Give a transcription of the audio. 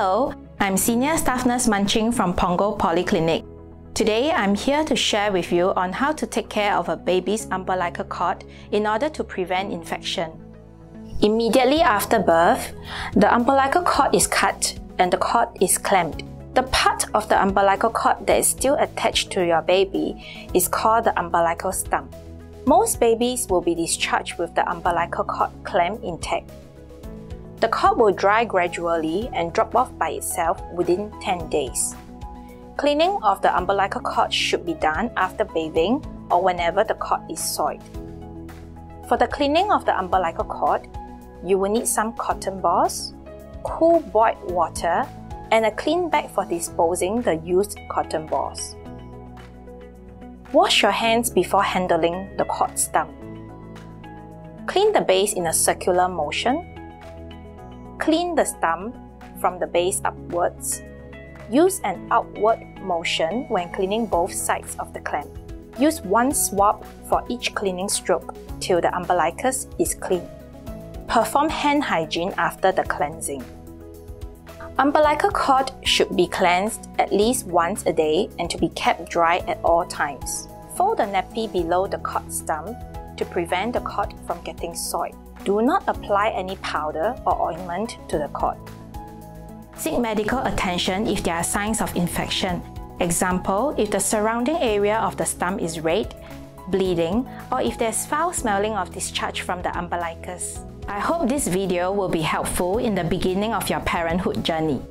Hello, I'm Senior Staff Nurse Munching from Punggol Polyclinic. Today, I'm here to share with you on how to take care of a baby's umbilical cord in order to prevent infection. Immediately after birth, the umbilical cord is cut and the cord is clamped. The part of the umbilical cord that is still attached to your baby is called the umbilical stump. Most babies will be discharged with the umbilical cord clamp intact. The cord will dry gradually and drop off by itself within 10 days. Cleaning of the umbilical cord should be done after bathing or whenever the cord is soiled. For the cleaning of the umbilical cord, you will need some cotton balls, cool boiled water, and a clean bag for disposing the used cotton balls. Wash your hands before handling the cord stump. Clean the base in a circular motion. Clean the stump from the base upwards. Use an outward motion when cleaning both sides of the clamp. Use one swab for each cleaning stroke till the umbilicus is clean. Perform hand hygiene after the cleansing. Umbilical cord should be cleansed at least once a day and to be kept dry at all times. Fold the nappy below the cord stump to prevent the cord from getting soiled. Do not apply any powder or ointment to the cord. Seek medical attention if there are signs of infection. Example, if the surrounding area of the stump is red, bleeding, or if there's foul smelling of discharge from the umbilicus. I hope this video will be helpful in the beginning of your parenthood journey.